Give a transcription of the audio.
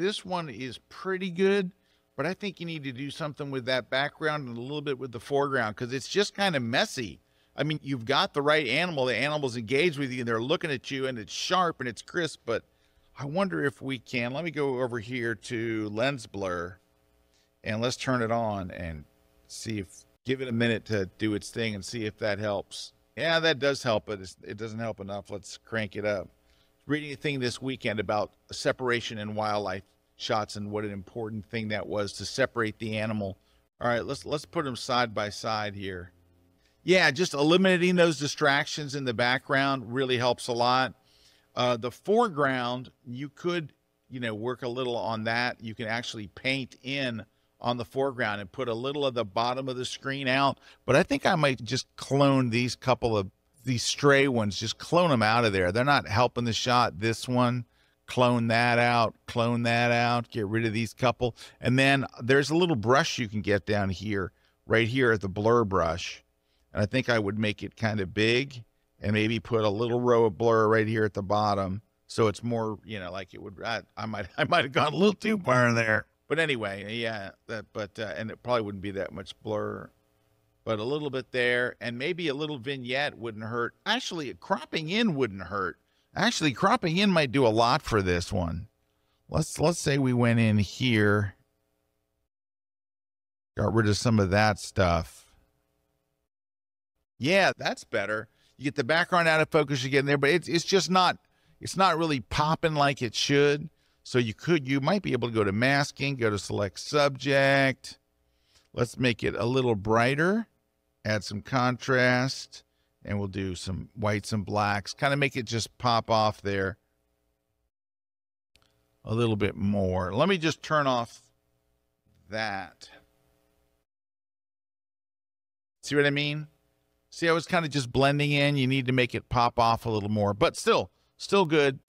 this one is pretty good, but I think you need to do something with that background and a little bit with the foreground because it's just kind of messy. I mean, you've got the right animal, the animal's engaged with you and they're looking at you and it's sharp and it's crisp, but I wonder if we can. Let me go over here to lens blur and let's turn it on and see if give it a minute to do its thing and see if that helps. Yeah, that does help, but it doesn't help enough. Let's crank it up. Reading a thing this weekend about separation in wildlife shots and what an important thing that was to separate the animal. All right, let's let's put them side by side here. Yeah, just eliminating those distractions in the background really helps a lot. Uh, the foreground, you could, you know, work a little on that. You can actually paint in on the foreground and put a little of the bottom of the screen out. But I think I might just clone these couple of these stray ones, just clone them out of there. They're not helping the shot. This one, clone that out, clone that out, get rid of these couple. And then there's a little brush you can get down here, right here at the blur brush. And I think I would make it kind of big and maybe put a little row of blur right here at the bottom. So it's more, you know, like it would, I, I might, I might have gone a little too far in there. But anyway, yeah, that, but, uh, and it probably wouldn't be that much blur, but a little bit there and maybe a little vignette wouldn't hurt. Actually, cropping in wouldn't hurt. Actually, cropping in might do a lot for this one. Let's, let's say we went in here, got rid of some of that stuff. Yeah, that's better. You get the background out of focus, you get in there, but it's, it's just not, it's not really popping like it should. So you could, you might be able to go to masking, go to select subject. Let's make it a little brighter, add some contrast, and we'll do some whites and blacks, kind of make it just pop off there a little bit more. Let me just turn off that. See what I mean? See, I was kind of just blending in. You need to make it pop off a little more, but still, still good.